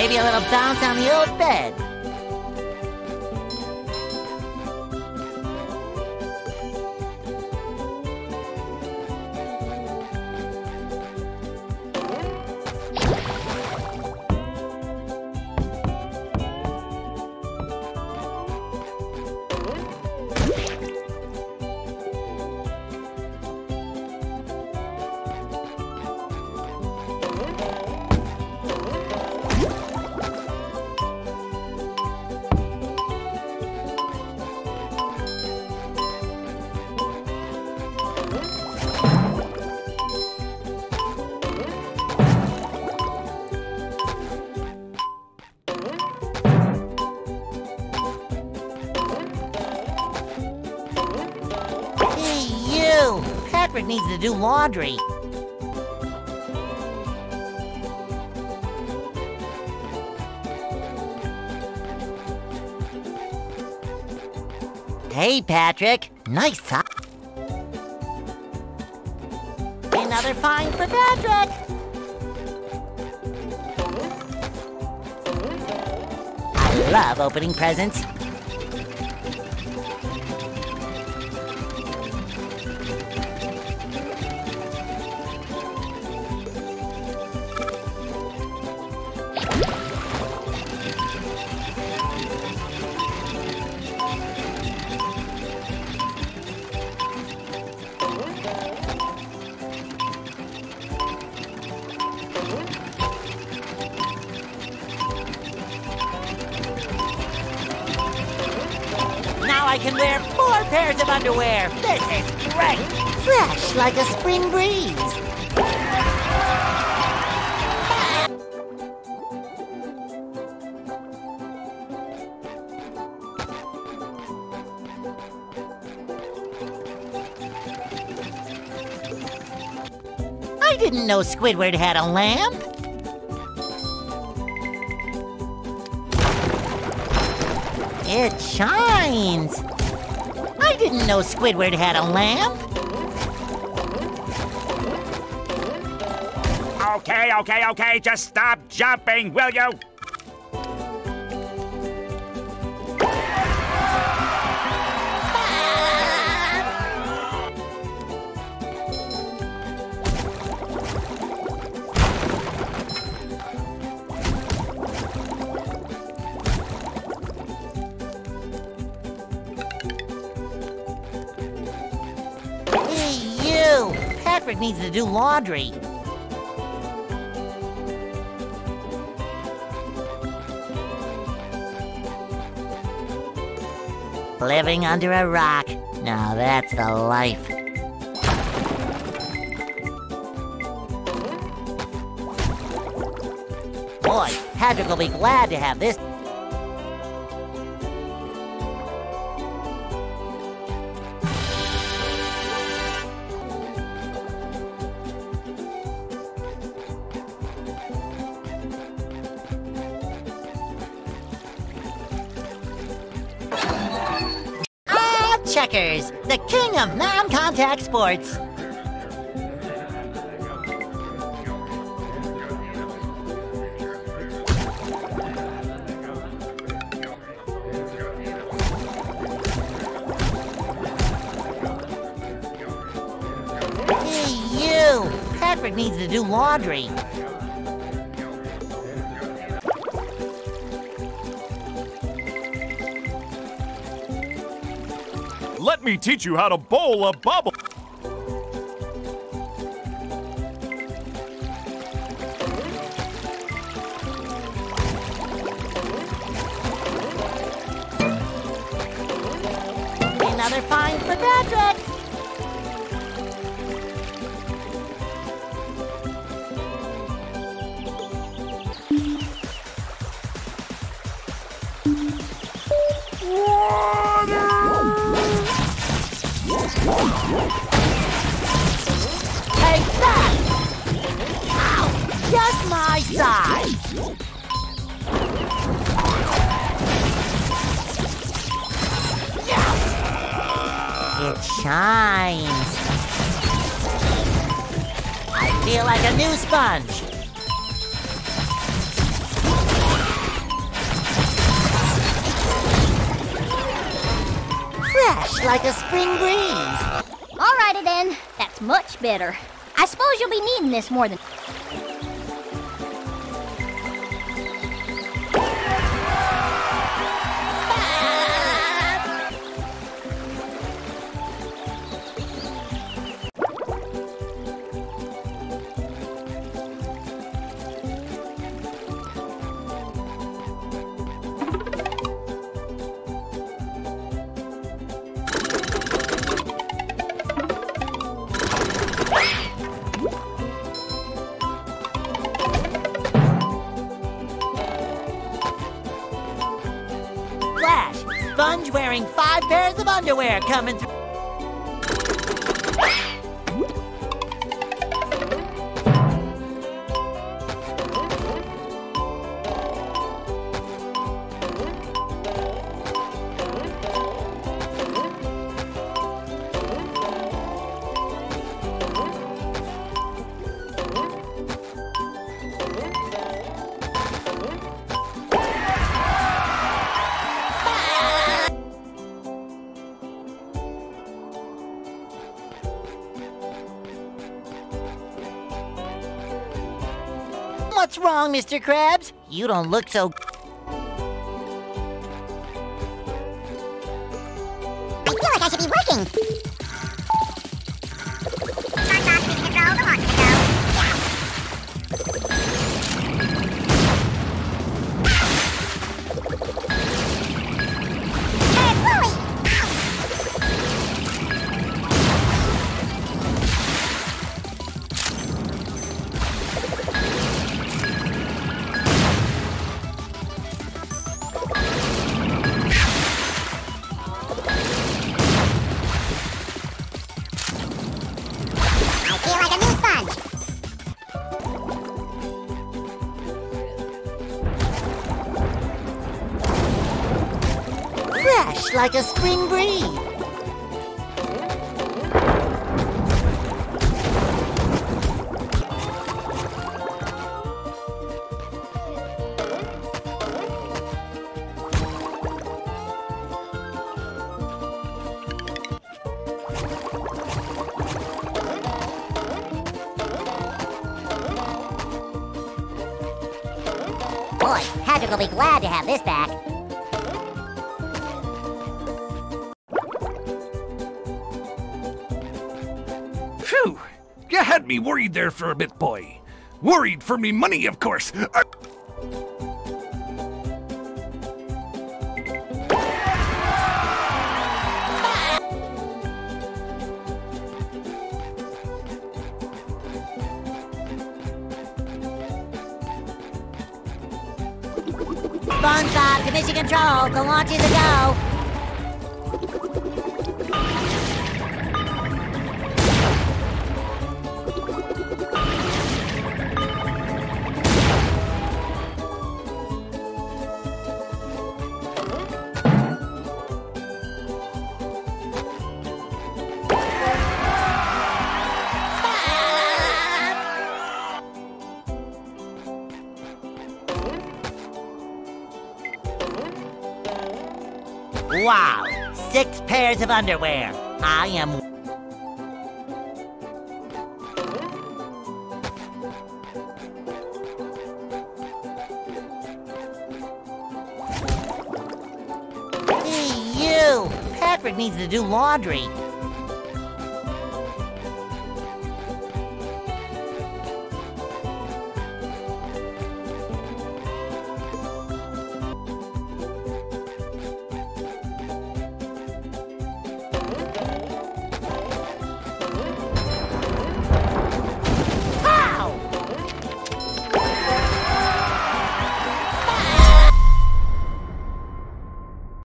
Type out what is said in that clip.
Maybe a little bounce on the old bed. Patrick needs to do laundry. Hey, Patrick. Nice. Another find for Patrick. I love opening presents. I can wear four pairs of underwear. This is great. Fresh like a spring breeze. I didn't know Squidward had a lamp. It shines. I didn't know Squidward had a lamp. Okay, okay, okay, just stop jumping, will you? Needs to do laundry. Living under a rock. Now that's the life. Boy, Patrick will be glad to have this. Checkers, the king of non-contact sports. Hey, you! Patrick needs to do laundry. Let me teach you how to bowl a bubble. Another find for Patrick. Take that! Just my size! It shines. I feel like a new sponge. Fresh like a spring breeze. Alrighty then, that's much better. I suppose you'll be needing this more than. Sponge wearing five pairs of underwear coming through. What's wrong, Mr. Krabs? You don't look so. I feel like I should be working. Like a spring breeze. Boy, Patrick will be glad to have this back. Me worried there for a bit, boy. Worried for me money, of course. Uh, SpongeBob to mission control. Launch go. Wow, six pairs of underwear. I am. Hey, you! Patrick needs to do laundry.